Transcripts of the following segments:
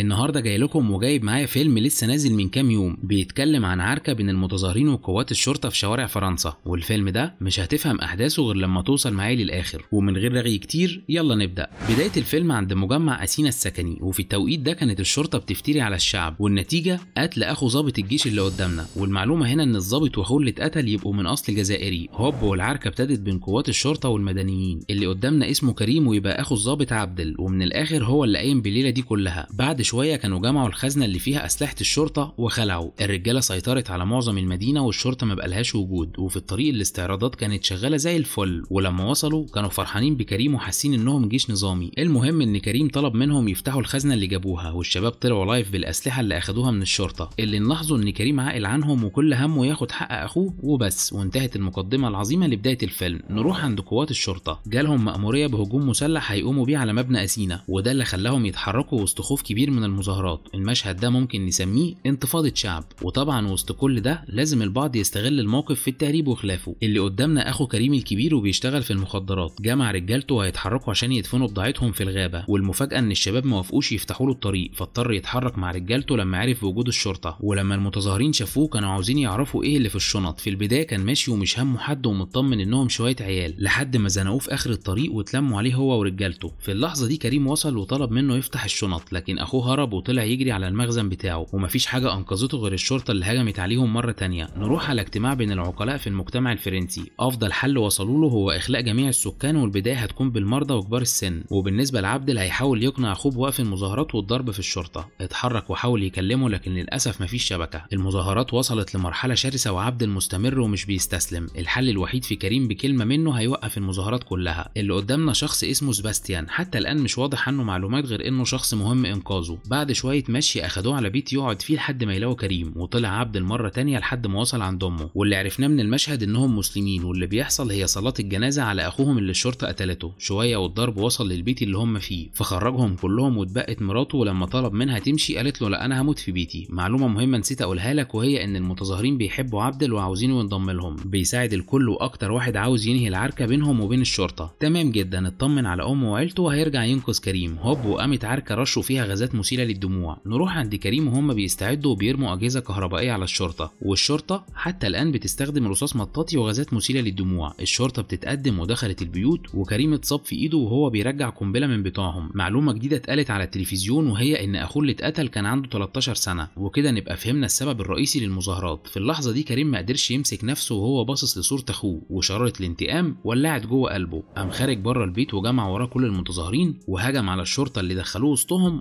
النهارده جاي لكم وجايب معايا فيلم لسه نازل من كام يوم بيتكلم عن عركة بين المتظاهرين وقوات الشرطة في شوارع فرنسا والفيلم ده مش هتفهم أحداثه غير لما توصل معايا للآخر ومن غير رغي كتير يلا نبدأ. بداية الفيلم عند مجمع أسينا السكني وفي التوقيت ده كانت الشرطة بتفتري على الشعب والنتيجة قتل أخو ضابط الجيش اللي قدامنا والمعلومة هنا إن الضابط واخوه اللي اتقتل يبقوا من أصل جزائري. هوب والعركة ابتدت بين قوات الشرطة والمدنيين اللي قدامنا اسمه كريم ويبقى أخو الضابط عبدل ومن الآخر هو اللي قايم بالليلة دي كلها. بعد شوية كانوا جمعوا الخزنة اللي فيها أسلحة الشرطة وخلعوا. الرجالة سيطرت على معظم المدينة والشرطة ما بقالهاش وجود وفي الطريق الاستعراضات كانت شغالة زي الفل. ولما وصلوا كانوا فرحانين بكريم وحاسين إنهم جيش نظامي. المهم إن كريم طلب منهم يفتحوا الخزنة اللي جابوها والشباب طلعوا لايف بالأسلحة اللي أخدوها من الشرطة. اللي نلاحظوا إن كريم عاقل عنهم وكل همه ياخد حق أخوه وبس وانتهت المقدمة العظيمة لبداية الفيلم. نروح عند قوات الشرطة. جالهم مأمورية بهجوم مسلح هيقوموا بيه على مبنى اسينا وده اللي خلاهم يتحركوا وسط خوف كبير من المظاهرات. المشهد ده ممكن نسميه انتفاضة شعب. وطبعا وسط كل ده لازم البعض يستغل الموقف في التهريب وخلافه. اللي قدامنا أخو كريم الكبير وبيشتغل في المخدرات. جمع رجالته وهيتحركوا عشان يدفنوا بضاعتهم في الغابة. والمفاجأة إن الشباب ما وافقوش يفتحوا له الطريق فاضطر يتحرك مع رجالته لما عرف بوجود الشرطة. ولما المتظاهرين شافوه كانوا عاوزين يعرفوا إيه اللي في الشنط. في البداية كان ماشي ومش همه حد ومطمن إنهم شوية عيال. لحد ما زنقوه في آخر الطريق واتلموا عليه هو ورجالته. في اللحظة دي كريم وصل وطلب منه يفتح الشنط لكن أخوه هرب وطلع يجري على المخزن بتاعه ومفيش حاجة أنقذته غير الشرطة اللي هجمت عليهم مرة تانية. نروح على اجتماع بين العقلاء في المجتمع الفرنسي. أفضل حل وصلوا له هو إخلاء جميع السكان والبداية هتكون بالمرضى وكبار السن. وبالنسبة لعبدل هيحاول يقنع أخوه بوقف المظاهرات والضرب في الشرطة. اتحرك وحاول يكلمه لكن للأسف مفيش شبكة. المظاهرات وصلت لمرحلة شرسة وعبدل مستمر ومش بيستسلم. الحل الوحيد في كريم بكلمة منه هيوقف المظاهرات كلها. اللي قدامنا شخص اسمه سباستيان. حتى الآن مش واضح عنه معلومات غير إنه شخص مهم إنقاذه. بعد شوية مشي أخدوه على بيت يقعد فيه لحد ما يلاقوا كريم وطلع عبدل مرة تانية لحد ما وصل عند أمه. واللي عرفناه من المشهد إنهم مسلمين واللي بيحصل هي صلاة الجنازة على أخوهم اللي الشرطة قتلته. شوية والضرب وصل للبيت اللي هم فيه. فخرجهم كلهم واتبقت مراته ولما طلب منها تمشي قالت له لا أنا هموت في بيتي. معلومة مهمة نسيت أقولها لك وهي إن المتظاهرين بيحبوا عبدل وعاوزينه ينضم لهم. بيساعد الكل وأكتر واحد عاوز ينهي العركة بينهم وبين الشرطة. تمام جدا اطمن على أمه وعيلته وهيرجع ينقذ كريم. هوب وقامت عركة رشوا فيها غازات مسيله للدموع. نروح عند كريم وهم بيستعدوا وبيرموا أجهزة كهربائية على الشرطة. والشرطة حتى الآن بتستخدم رصاص مطاطي وغازات مسيله للدموع. الشرطة بتتقدم ودخلت البيوت وكريم اتصاب في إيده وهو بيرجع قنبلة من بتوعهم معلومة جديدة اتقالت على التلفزيون وهي إن أخوه اللي اتقتل كان عنده 13 سنة. وكده نبقى فهمنا السبب الرئيسي للمظاهرات. في اللحظة دي كريم ما قدرش يمسك نفسه وهو باصص لصورة أخوه وشرارة الانتقام ولعت جوه قلبه. قام خارج بره البيت وجمع وراه كل المتظاهرين وهجم على الشرطة اللي دخلوه وسطهم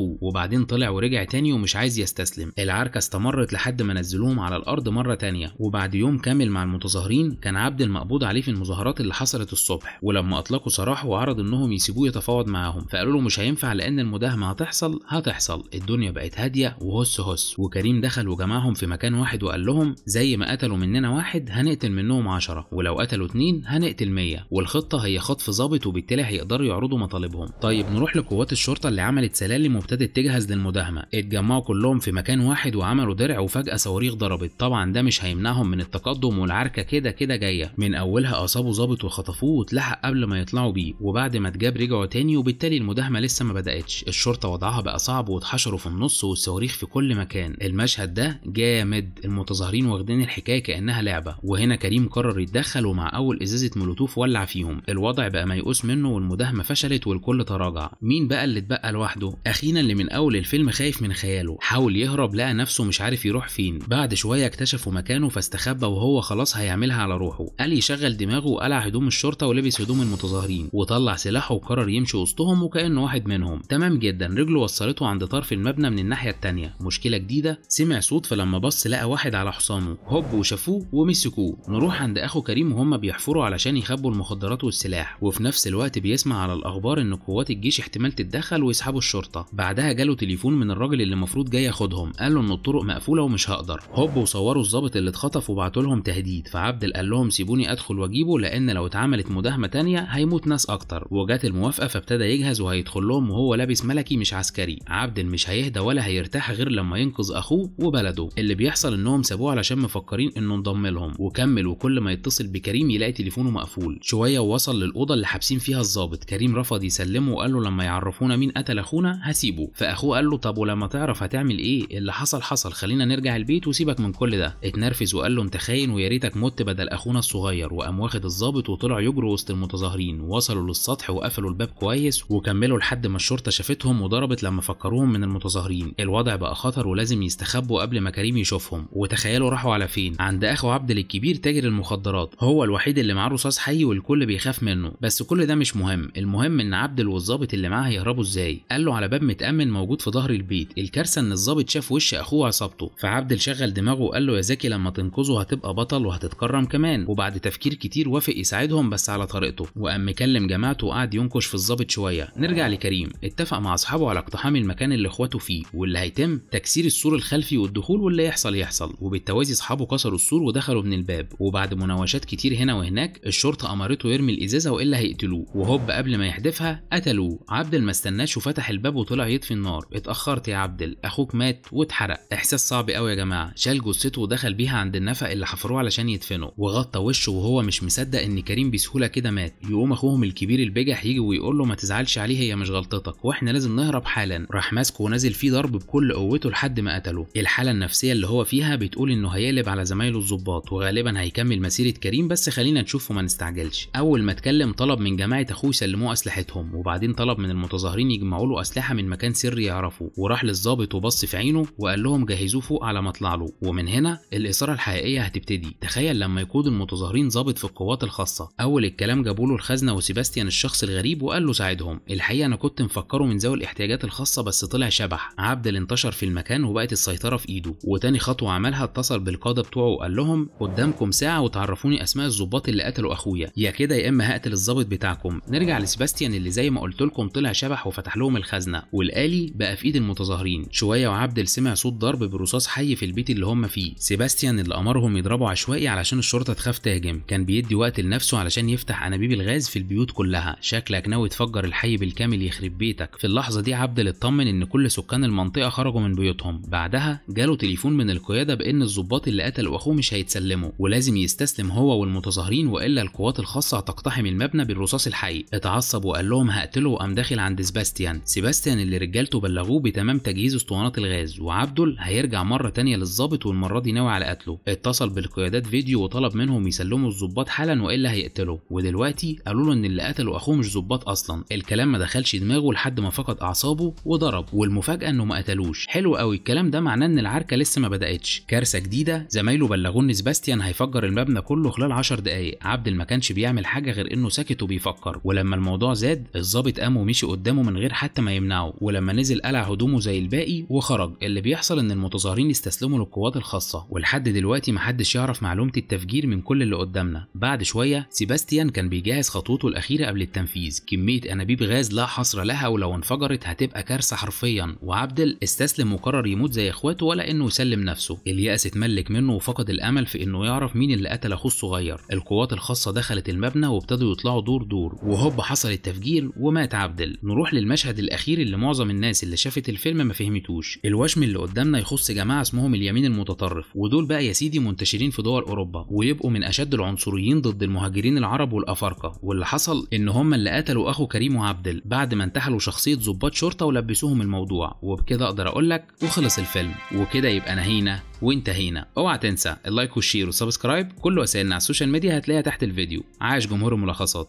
ونفخوه وبعدين طلع ورجع تاني ومش عايز يستسلم. العركة استمرت لحد ما نزلوهم على الأرض مرة تانية وبعد يوم كامل مع المتظاهرين كان عبد المقبوض عليه في المظاهرات اللي حصلت الصبح. ولما أطلقوا سراحه وعرض إنهم يسيبوه يتفاوض معاهم فقالوا له مش هينفع لأن المداهمة هتحصل هتحصل. الدنيا بقت هادية وهس هس. وكريم دخل وجمعهم في مكان واحد وقال لهم زي ما قتلوا مننا واحد هنقتل منهم عشرة. ولو قتلوا اتنين هنقتل مية. والخطة هي خطف ظابط وبالتالي هيقدروا يعرضوا مطالبهم. طيب نروح لقوات الشرطة اللي عملت سلالم وابتدت تجهز للمداهمة. اتجمعوا كلهم في مكان واحد وعملوا درع وفجأة صواريخ ضربت. طبعا ده مش هيمنعهم من التقدم والعركة كده كده جاية. من أولها أصابوا ظابط وخطفوه واتلحق قبل ما يطلعوا بيه. وبعد ما اتجاب رجعوا تاني وبالتالي المداهمة لسه ما بدأتش. الشرطة وضعها بقى صعب واتحشروا في النص والصواريخ في كل مكان. المشهد ده جامد. المتظاهرين واخدين الحكاية كأنها لعبة. وهنا كريم قرر يتدخل ومع أول إزازة مولوتوف ولع فيهم. الوضع بقى ميؤوس منه والمداهمة فشلت والكل تراجع. مين بقى اللي اتبقى لوحده؟ اخينا اللي من أول الفيلم خايف من خياله؟ حاول يهرب لقى نفسه مش عارف يروح فين. بعد شوية اكتشفوا مكانه فاستخبى وهو خلاص هيعملها على روحه. قال يشغل دماغه وقلع هدوم الشرطة ولبس هدوم المتظاهرين. وطلع سلاحه وقرر يمشي وسطهم وكأنه واحد منهم. تمام جدا رجله وصلته عند طرف المبنى من الناحية التانية. مشكلة جديدة سمع صوت فلما بص لقى واحد على حصانه. هوب وشافوه ومسكوه. نروح عند أخو كريم وهم بيحفروا علشان يخبوا المخدرات والسلاح. وفي نفس الوقت بيسمع على الأخبار إن قوات الجيش احتمال تتدخل ويسحبوا الشرطة. بعدها جاله تليفون من الراجل اللي المفروض جاي ياخدهم. قال له إن الطرق مقفولة ومش هقدر. هوب وصوروا الظابط اللي اتخطف وبعتوا لهم تهديد. فعبدل قال لهم سيبوني أدخل وأجيبه لأن لو اتعملت مداهمة تانية هيموت ناس أكتر. وجات الموافقة فابتدى يجهز وهيدخل لهم وهو لابس ملكي مش عسكري. عبدل مش هيهدى ولا هيرتاح غير لما ينقذ أخوه وبلده. اللي بيحصل إنهم سابوه علشان مفكرين إنه انضم لهم. وكمل وكل ما يتصل بكريم يلاقي تليفونه مقفول. شوية ووصل للأوضة اللي حابسين فيها الظابط كريم رفض يسلمه وقال له لما يعرفونا مين قتل أخونا هسيبه. وسيبه فأخوه قال له طب ولما تعرف هتعمل إيه؟ اللي حصل؟ حصل. خلينا نرجع البيت وسيبك من كل ده. اتنرفز وقال له أنت خاين ويا ريتك مت بدل أخونا الصغير. وقام واخد الظابط وطلعوا يجروا وسط المتظاهرين. وصلوا للسطح وقفلوا الباب كويس وكملوا لحد ما الشرطة شافتهم وضربت لما فكروهم من المتظاهرين. الوضع بقى خطر ولازم يستخبوا قبل ما كريم يشوفهم. وتخيلوا راحوا على فين؟ عند أخو عبد الكبير تاجر المخدرات. هو الوحيد اللي معاه رصاص حي والكل بيخاف منه. بس كل ده مش مهم. المهم إن عبد والظابط اللي معاه هيهربوا إزاي؟ قال له على باب متأمن موجود في ظهر البيت. الكارثة إن الظابط شاف وش أخوه وعصابته فعبد شغل دماغه وقال له يا زكي لما تنقذه هتبقى بطل وهتتكرم كمان. وبعد تفكير كتير وافق يساعدهم بس على طريقته. وقام مكلم جماعته وقعد ينكش في الظابط شوية. نرجع لكريم. اتفق مع أصحابه على اقتحام المكان اللي إخواته فيه. واللي هيتم تكسير السور الخلفي والدخول واللي يحصل يحصل. وبالتوازي أصحابه كسروا السور ودخلوا من الباب. وبعد مناوشات كتير هنا وهناك الشرطة أمرته يرمي الإزازة وإلا هيقتلوه. وهوب قبل ما يحدفها قتلوه. عبد ما استناش وفتح الباب وطلع يطفي النار؟ اتأخرت يا عبد أخوك مات واتحرق. إحساس صعب قوي يا جماعة. شال جثته ودخل بيها عند النفق اللي حفروه علشان يدفنه. وغطى وشه وهو مش مصدق إن كريم بسهولة كده مات. يقوم أخوهم الكبير البجح يجي ويقول له ما تزعلش عليه هي مش غلطتك. وإحنا لازم نهرب حالا. راح ماسكه ونازل فيه ضرب بكل قوته لحد ما قتله. الحالة النفسية اللي هو فيها بتقول إنه هيقلب على زمايله الظباط وغالبا هيكمل مسيرة كريم. بس خلينا نشوف وما نستعجلش. أول ما اتكلم طلب من جماعة أخوه يسلموه أسلحتهم وبعدين طلب من المتظاهرين يجمعوا له أسلحة من مكان سري يعرفه وراح للظابط وبص في عينه وقال لهم جهزوه فوق على ما اطلع له ومن هنا الإثارة الحقيقية هتبتدي. تخيل لما يقود المتظاهرين ظابط في القوات الخاصة. أول الكلام جابوا له الخزنة وسيباستيان الشخص الغريب وقال له ساعدهم. الحقيقة أنا كنت مفكره من ذوي الاحتياجات الخاصة بس طلع شبح. عبد انتشر في المكان وبقت السيطرة في إيده. وتاني خطوة عملها اتصل بالقادة بتوعه وقال لهم قدامكم ساعة وتعرفوني أسماء الظباط اللي قتلوا أخويا. يا كده يا إما هقتل الظابط بتاعكم. نرجع لسيباستيان اللي زي ما قلت لكم طلع شبح وفتح لهم الخزنة. والآلي بقى في إيد المتظاهرين. شوية وعبد سمع صوت ضرب برصاص حي في البيت اللي هم فيه. سيباستيان اللي أمرهم يضربوا عشوائي علشان الشرطة تخاف تهجم كان بيدي وقت لنفسه علشان يفتح أنابيب الغاز في البيوت كلها. شكلك ناوي تفجر الحي بالكامل يخرب بيتك. في اللحظة دي عبد اطمن إن كل سكان المنطقة خرجوا من بيوتهم. بعدها جاله تليفون من القيادة بإن الضباط اللي قتلوا أخوه مش هيتسلموا ولازم يستسلم هو والمتظاهرين وإلا القوات الخاصة هتقتحم المبنى بالرصاص الحي. اتعصب وقال لهم هقتله وقام داخل عند سباستيان سيباستيان اللي رجالته بلغوه بتمام تجهيز اسطوانات الغاز وعبدل هيرجع مرة تانية للظابط والمرة دي ناوي على قتله. اتصل بالقيادات فيديو وطلب منهم يسلموا الظباط حالا وإلا هيقتله ودلوقتي قالوا له إن اللي قتلوا أخوه مش ظباط أصلا. الكلام ما دخلش دماغه لحد ما فقد أعصابه وضرب والمفاجأة إنه ما قتلوش. حلو قوي الكلام ده معناه إن العركة لسه ما بدأتش. كارثة جديدة زمايله بلغوه إن سباستيان هيفجر المبنى كله خلال 10 دقايق. عبد ما كانش بيعمل حاجة غير إنه ساكت وبيفكر. ولما الموضوع زاد الظابط قام ومشي قدامه من غير حتى ما يمنعه. ولما نزل قلع هدومه زي الباقي وخرج. اللي بيحصل إن المتظاهرين يستسلموا للقوات الخاصة ولحد دلوقتي محدش يعرف معلومة التفجير من كل اللي قدامنا. بعد شوية سيباستيان كان بيجهز خطوته الأخيرة قبل التنفيذ. كمية أنابيب غاز لا حصر لها ولو انفجرت هتبقى كارثة حرفيا. وعبدل استسلم وقرر يموت زي إخواته ولا إنه يسلم نفسه. إليأس اتملك منه وفقد الأمل في إنه يعرف مين اللي قتل أخوه الصغير. القوات الخاصة دخلت المبنى وابتدوا يطلعوا دور دور. وهوب حصل التفجير ومات عبدل. نروح للمشهد الأخير اللي معظم الناس اللي شافت الفيلم ما فهمتوش. الوشم اللي قدامنا يخص جماعة اسمهم اليمين المتطرف ودول بقى يا سيدي منتشرين في دول أوروبا ويبقوا من أشد العنصريين ضد المهاجرين العرب والأفارقة. واللي حصل إن هم اللي قتلوا أخو كريم وعبدل بعد ما انتحلوا شخصية ضباط شرطة ولبسوهم الموضوع. وبكده أقدر أقول لك وخلص الفيلم. وكده يبقى نهينا وانتهينا. اوعى تنسى ال like وال share وال subscribe كل وسائلنا على ال social media هتلاقيها تحت الفيديو. عاش جمهور الملخصات.